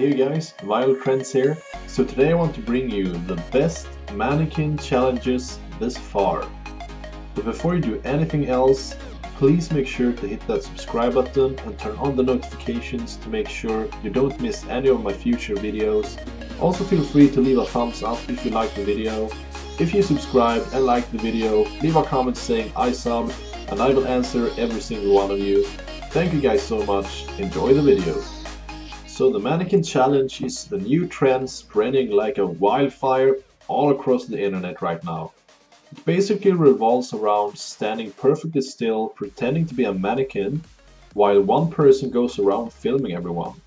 Hey guys, Viral Trends here. So today I want to bring you the best mannequin challenges this far. But before you do anything else, please make sure to hit that subscribe button and turn on the notifications to make sure you don't miss any of my future videos. Also feel free to leave a thumbs up if you like the video. If you subscribe and like the video, leave a comment saying I sub and I will answer every single one of you. Thank you guys so much, enjoy the video. So the mannequin challenge is the new trend spreading like a wildfire all across the internet right now. It basically revolves around standing perfectly still, pretending to be a mannequin, while one person goes around filming everyone.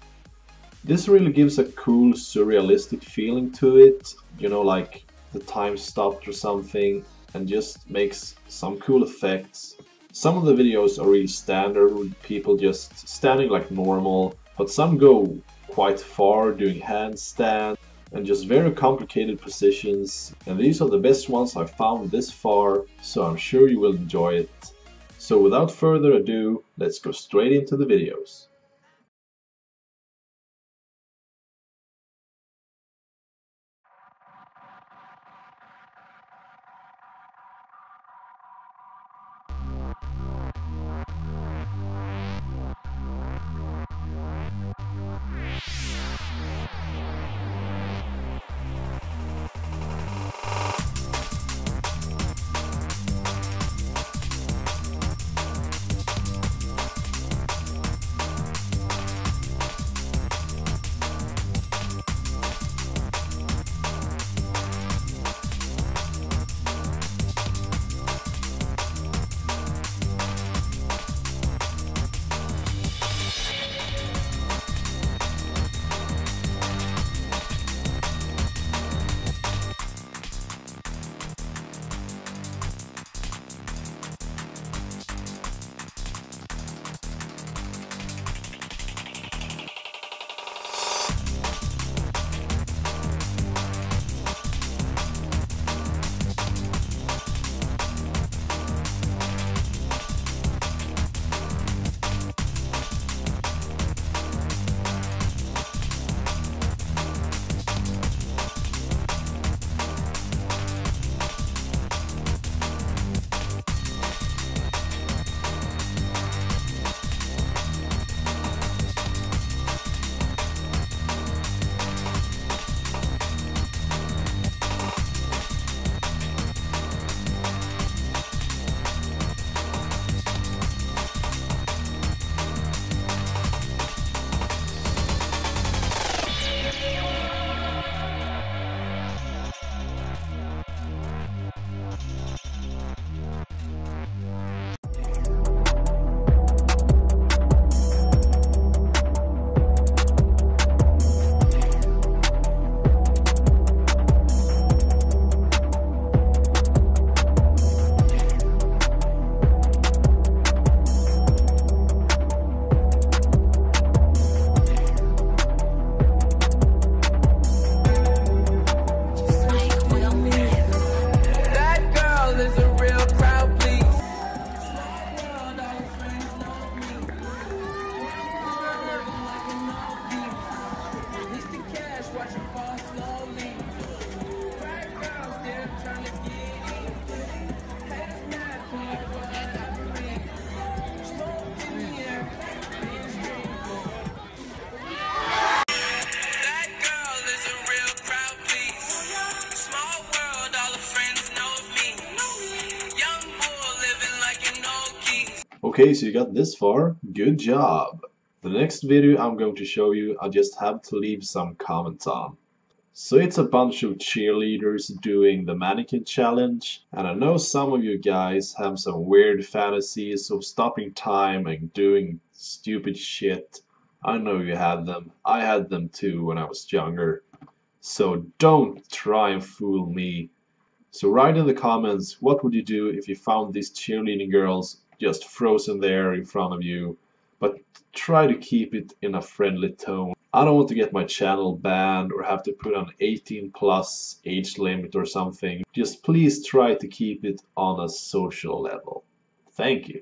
This really gives a cool surrealistic feeling to it, you know like the time stopped or something, and just makes some cool effects. Some of the videos are really standard with people just standing like normal, but some go quite far doing handstands and just very complicated positions and these are the best ones I've found this far so I'm sure you will enjoy it. So without further ado, let's go straight into the videos. Okay, so you got this far. Good job. The next video I'm going to show you, I just have to leave some comments on. So it's a bunch of cheerleaders doing the mannequin challenge and I know some of you guys have some weird fantasies of stopping time and doing stupid shit. I know you had them. I had them too when I was younger. So don't try and fool me. So write in the comments what would you do if you found these cheerleading girls just frozen there in front of you but try to keep it in a friendly tone. I don't want to get my channel banned or have to put an 18 plus age limit or something. Just please try to keep it on a social level. Thank you.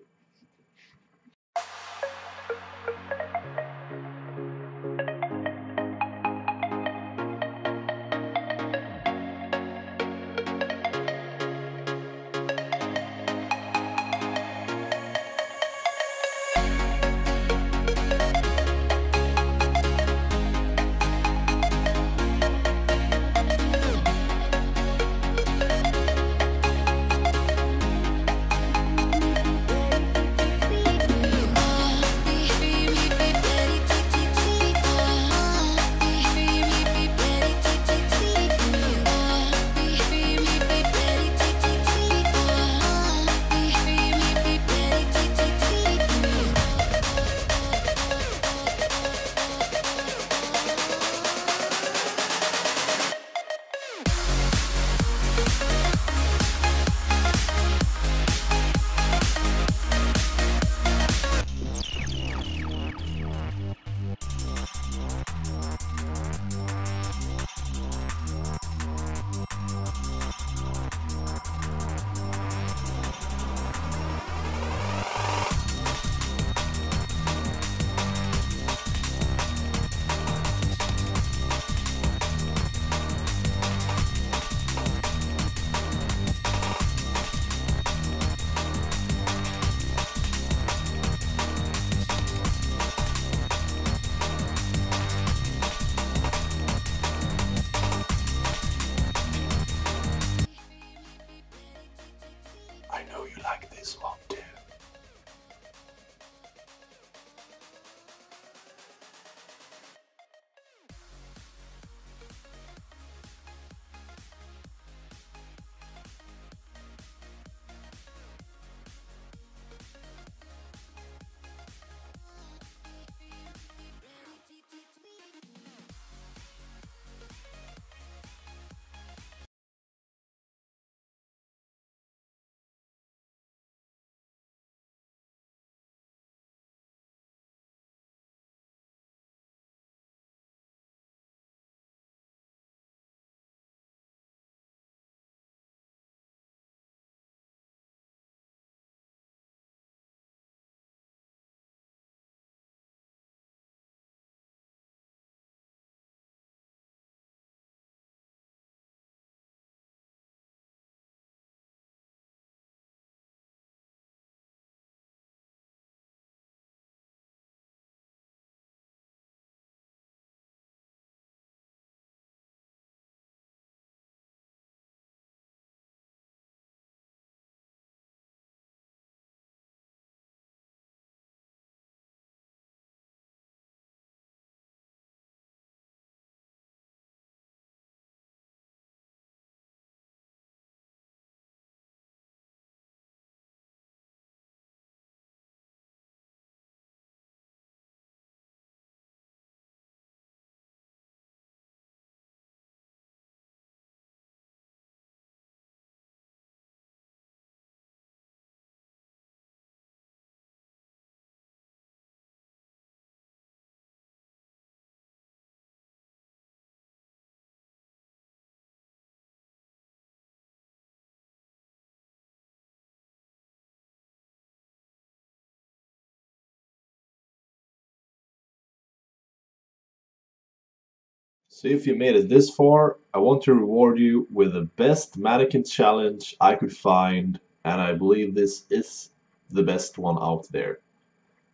So if you made it this far, I want to reward you with the best mannequin challenge I could find, and I believe this is the best one out there.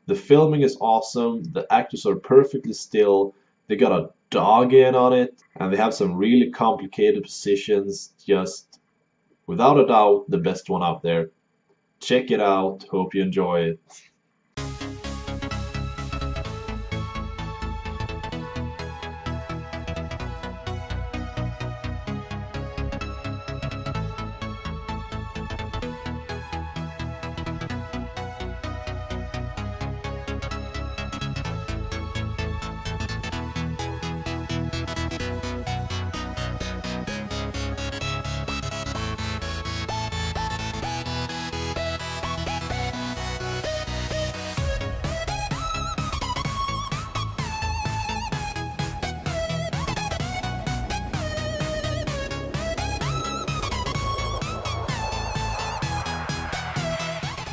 The filming is awesome, the actors are perfectly still, they got a dog in on it, and they have some really complicated positions, just without a doubt the best one out there. Check it out, hope you enjoy it.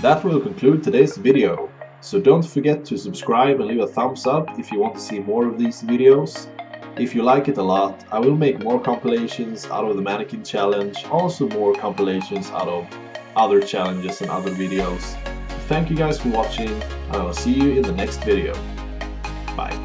That will conclude today's video. So don't forget to subscribe and leave a thumbs up if you want to see more of these videos. If you like it a lot, I will make more compilations out of the mannequin challenge, also more compilations out of other challenges and other videos. Thank you guys for watching, and I will see you in the next video. Bye.